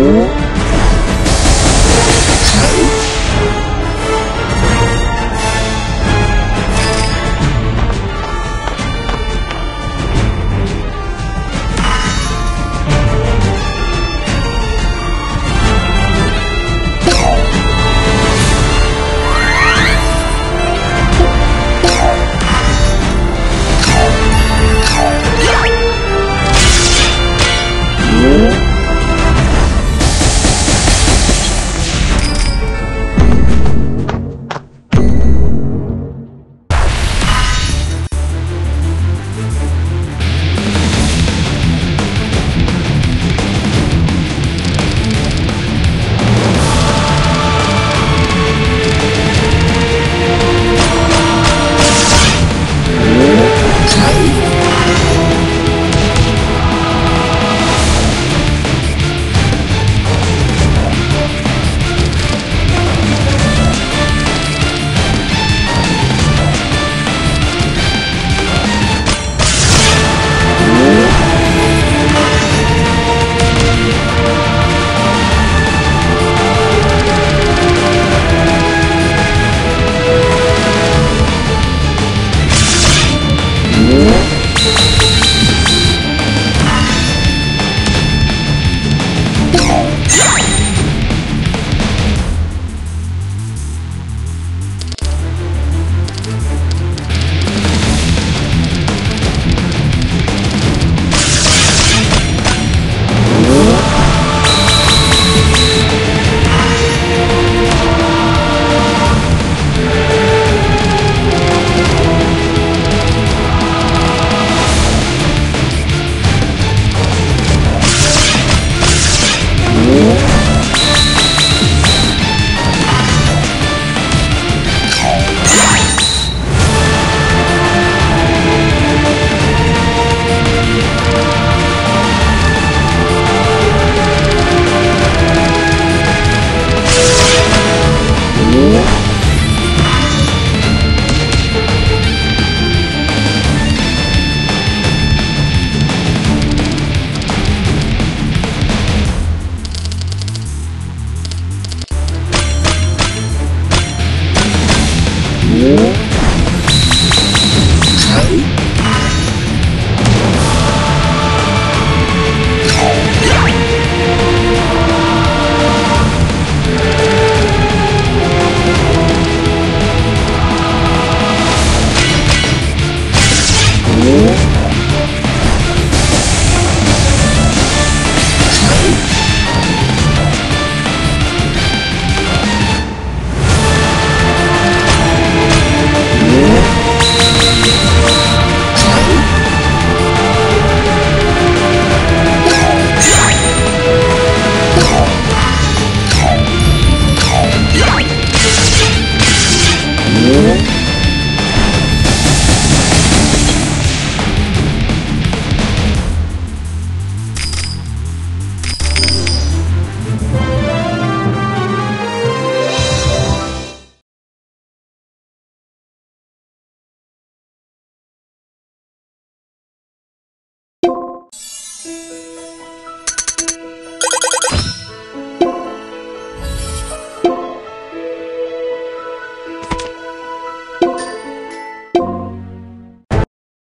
Mm-hmm.